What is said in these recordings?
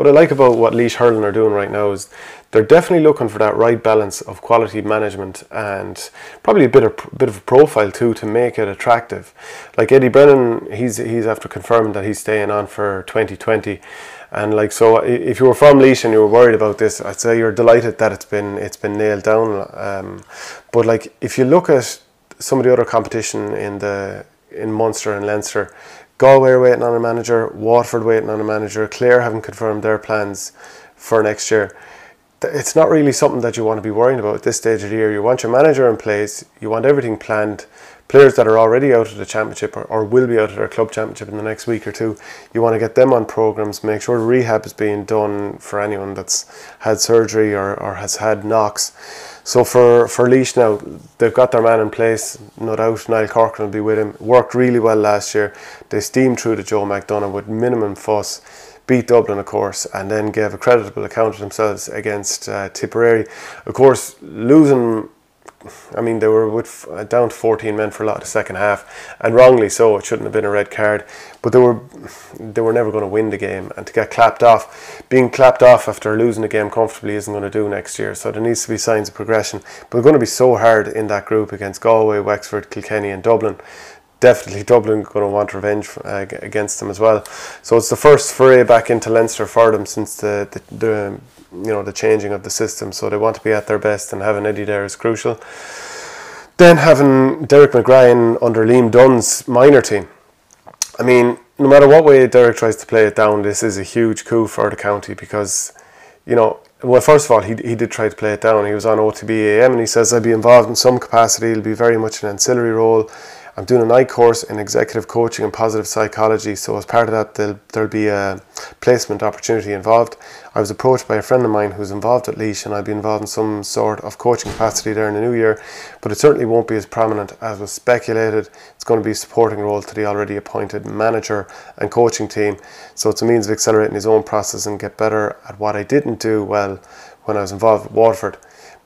what I like about what Laois Hurling are doing right now is they're definitely looking for that right balance of quality management and probably a bit of bit of a profile too to make it attractive. Like Eddie Brennan, he's he's after confirming that he's staying on for 2020. And like so, if you were from Laois and you were worried about this, I'd say you're delighted that it's been it's been nailed down. Um, but like if you look at some of the other competition in the in Munster and Leinster, Galway are waiting on a manager, Waterford waiting on a manager, Clare haven't confirmed their plans for next year. It's not really something that you want to be worrying about at this stage of the year. You want your manager in place, you want everything planned. Players that are already out of the championship or, or will be out of their club championship in the next week or two, you want to get them on programs, make sure rehab is being done for anyone that's had surgery or, or has had knocks so for, for Laois now, they've got their man in place, no doubt. Niall Corcoran will be with him. Worked really well last year. They steamed through to Joe McDonagh with minimum fuss, beat Dublin, of course, and then gave a creditable account of themselves against uh, Tipperary. Of course, losing I mean, they were with, uh, down to 14 men for a lot of the second half, and wrongly so. It shouldn't have been a red card, but they were they were never going to win the game. And to get clapped off, being clapped off after losing the game comfortably isn't going to do next year. So there needs to be signs of progression. But they're going to be so hard in that group against Galway, Wexford, Kilkenny, and Dublin. Definitely Dublin going to want revenge uh, against them as well. So it's the first foray back into Leinster for them since the, the, the you know the changing of the system. So they want to be at their best, and having Eddie there is crucial. Then having Derek McGrath under Liam Dunn's minor team. I mean, no matter what way Derek tries to play it down, this is a huge coup for the county because, you know, well, first of all, he, he did try to play it down. He was on OTB AM and he says, I'd be involved in some capacity. It'll be very much an ancillary role. I'm doing a night course in executive coaching and positive psychology. So as part of that, there'll, there'll be a placement opportunity involved. I was approached by a friend of mine who's involved at Laois, and I'll be involved in some sort of coaching capacity there in the new year. But it certainly won't be as prominent as was speculated. It's going to be a supporting role to the already appointed manager and coaching team. So it's a means of accelerating his own process and get better at what I didn't do well when I was involved with Waterford.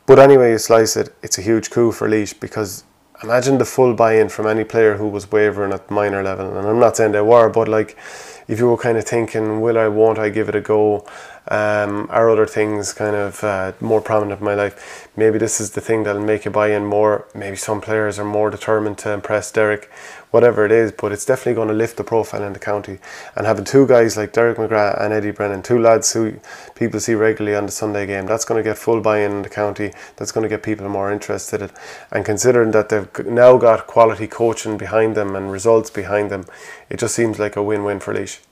But anyway, you slice it, it's a huge coup for Laois because imagine the full buy-in from any player who was wavering at minor level and i'm not saying they were but like if you were kind of thinking will i won't i give it a go um, are other things kind of uh, more prominent in my life maybe this is the thing that'll make you buy in more maybe some players are more determined to impress derek whatever it is, but it's definitely going to lift the profile in the county. And having two guys like Derek McGrath and Eddie Brennan, two lads who people see regularly on the Sunday game, that's going to get full buy in in the county. That's going to get people more interested in. And considering that they've now got quality coaching behind them and results behind them, it just seems like a win win for Laois.